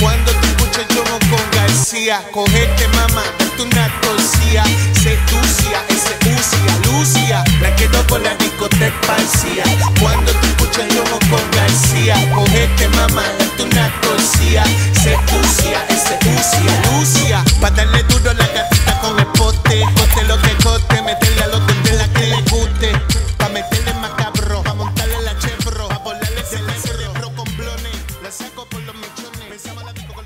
Cuando te escucho yo con García, cogete mamá, date una torcía. Seducia, ese ucia, Lucia, la quedo con la discoteca. los mechones. Me Pensaba la disco